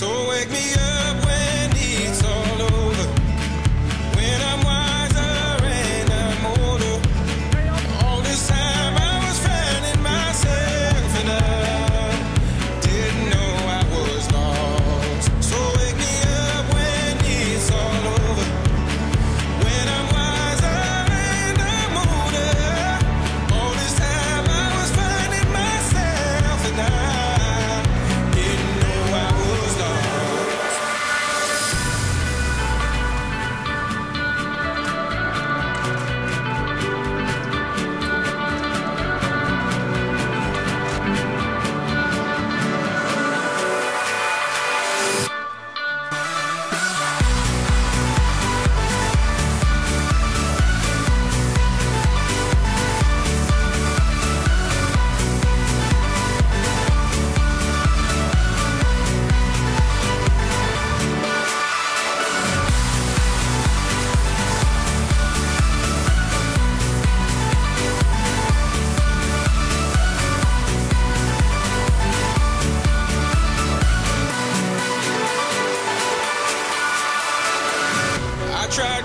So wake me up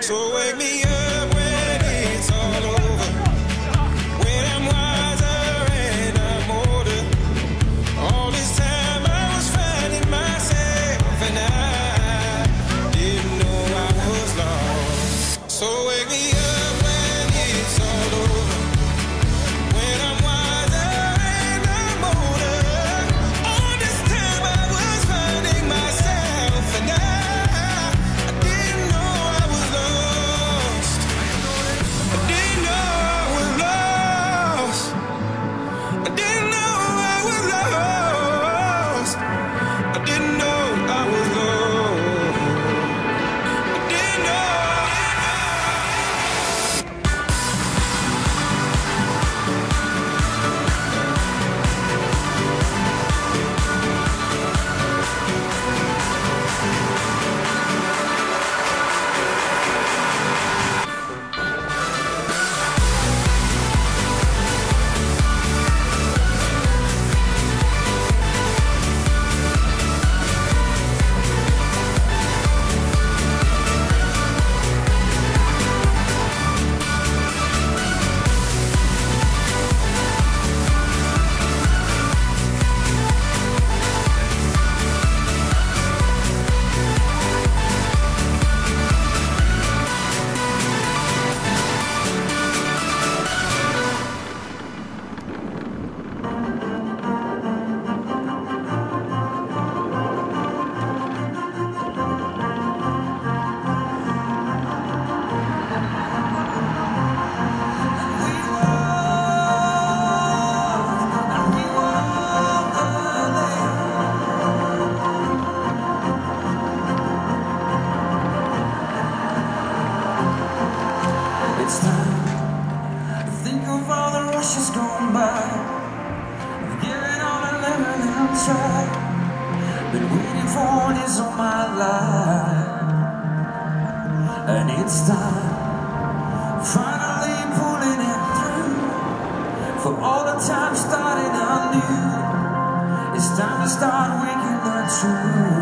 So wake me up it's time, finally pulling it through. For all the time starting anew. It's time to start waking the truth.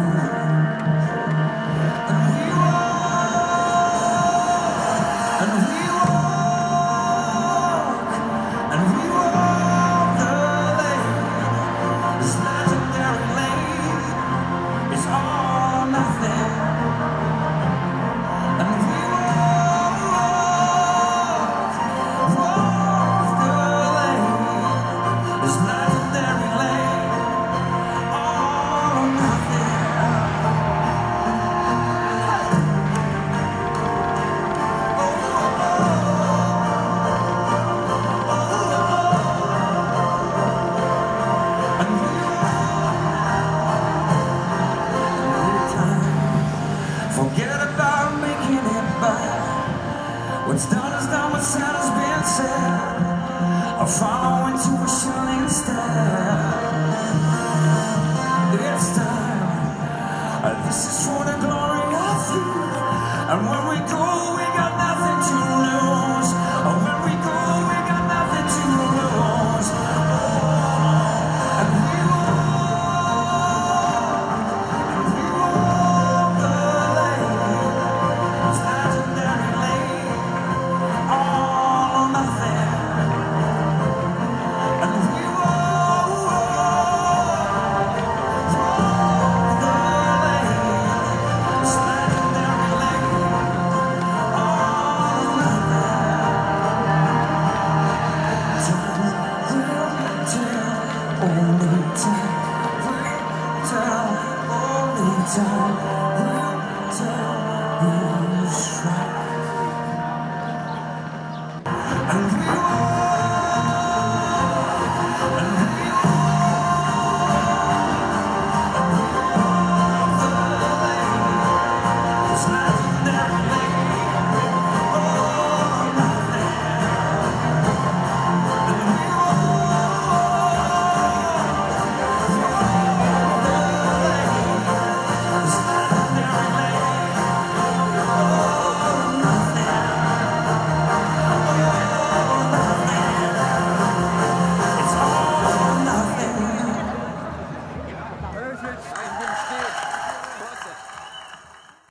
Mm-hmm.